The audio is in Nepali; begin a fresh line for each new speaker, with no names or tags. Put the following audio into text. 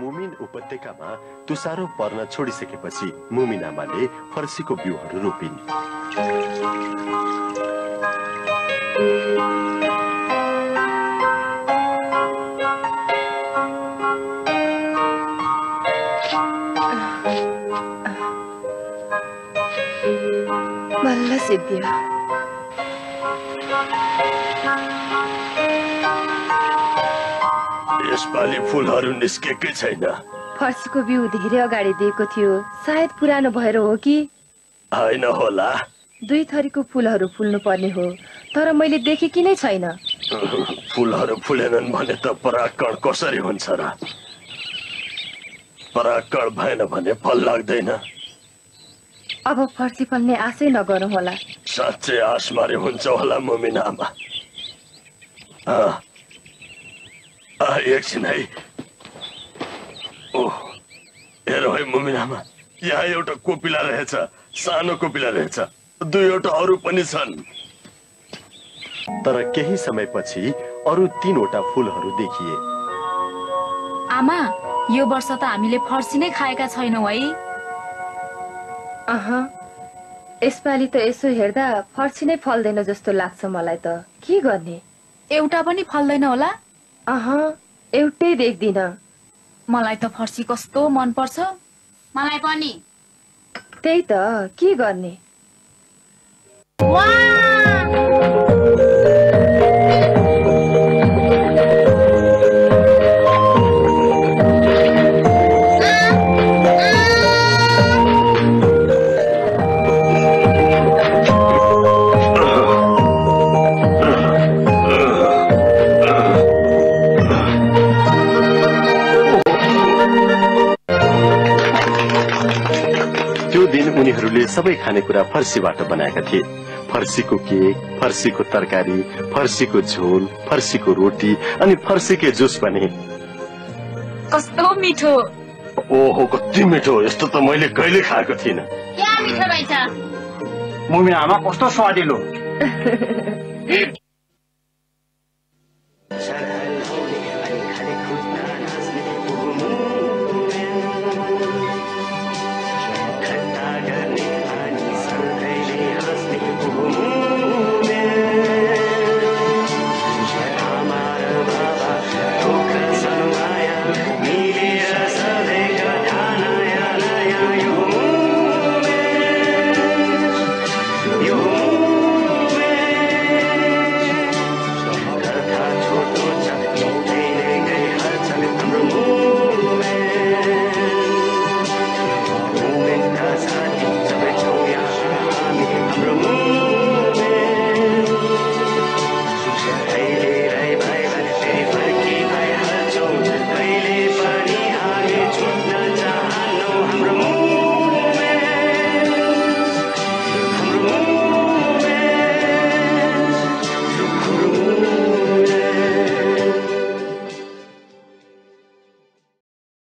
मुमिन उपत्यकामा तुसारो पर्न छोडिसकेपछि मुमिन आमाले फर्सीको बिउहरू रोपिन्।
सिद्धियो
यसपालि फुलहरू निस्केकै छैन।
फर्सीको बिउ धेरै अगाडि दिएको थियो। सायद पुरानो भएर हो कि?
होइन होला।
दुई थरीको फुलहरू फुल्नु पर्ने हो। तर मैले देखेकी नै छैन।
फुलहरू फुलेनन् भने त पराकण कसरी हुन्छ र? पराकण भएन भने फल लाग्दैन।
अब फर्सी फल्ने आशै नगरौँ होला।
साँच्चै आसमारे हुन्छ होला मुमिन आमा। अँ, अँ, एकछिन है ओह हेर है मुमिन आमा यहाँ एउटा कोपिला रहेछ सानो कोपिला रहेछ दुईवटा अरू पनि छन् तर केही समयपछि अरू तीनवटा फुलहरू देखिए
आमा यो वर्ष त हामीले फर्सी नै खाएका छैनौँ है
अह यसपालि त यसो हेर्दा फर्सी नै फल्दैन जस्तो लाग्छ मलाई त के गर्ने
एउटा पनि फल्दैन होला
अह एउटै देख्दिन।
मलाई त फर्सी कस्तो मनपर्छ।
मलाई पनि।
त्यही त के गर्ने?
त्यो दिन उनीहरूले सबै खानेकुरा फर्सीबाट बनाएका थिए। फर्सीको केक फर्सीको तरकारी फर्सीको झोल फर्सीको रोटी अनि फर्सीको जुस पनि।
कस्तो मिठो।
ओहो कति मिठो। यस्तो त मैले कहिले खाएको थिइनँ।
मुमिन आमा कस्तो स्वादिलो।